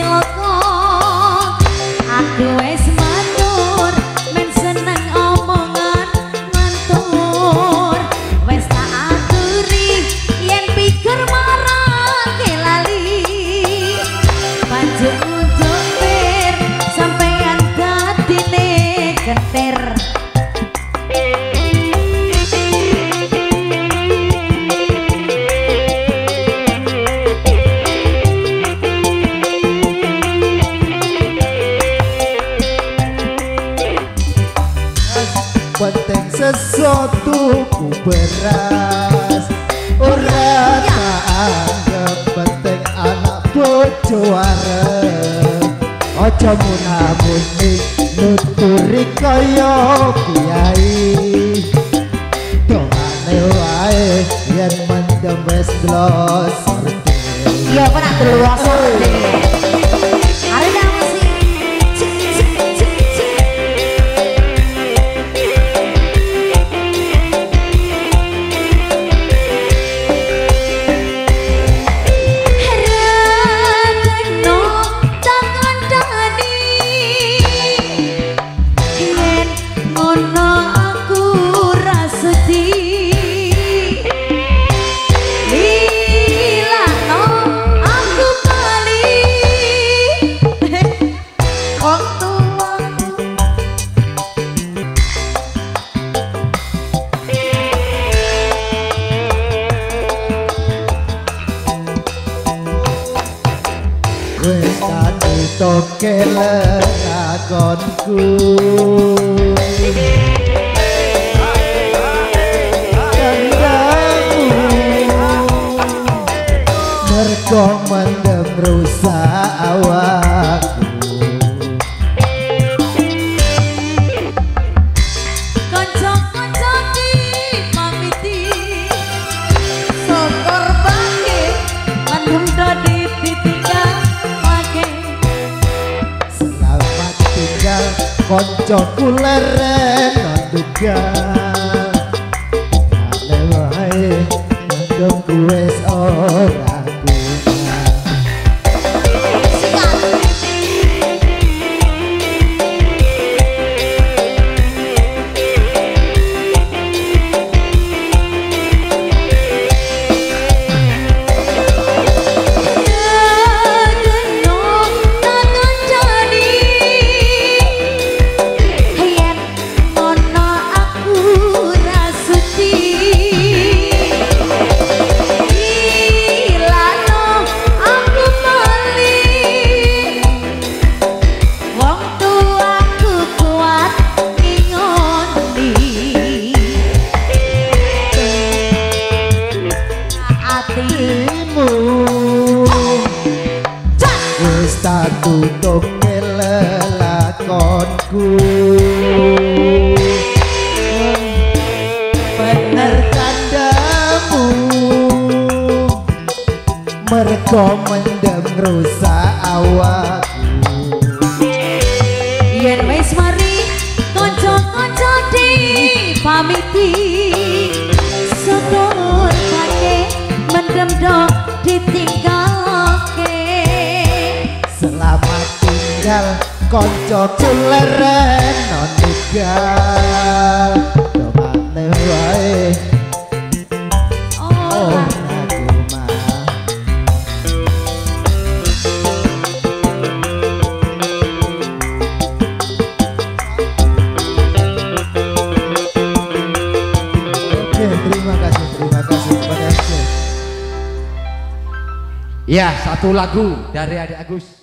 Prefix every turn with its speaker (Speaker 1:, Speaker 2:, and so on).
Speaker 1: Silakan, aduh. Beras. Ora tak anggap penting anak bojo Ojo munamuni nuturi kaya kiai. Dongane wae yen mendem wis blos
Speaker 2: Iya, apa nak terluasa
Speaker 1: Wis katutuke lelakonku Mergo mendem rusak awakku konco kuleren nandega Nane wae nandeg kue tutup lelakonku Bener kandamu Mergo mendem rusak awakku.
Speaker 2: Yen wis mari kanca-kanca di pamiti. Sedulur kake mendem do ditinggalke
Speaker 1: terima kasih, terima kasih kepada MC.
Speaker 3: Ya, satu lagu dari Adik Agus.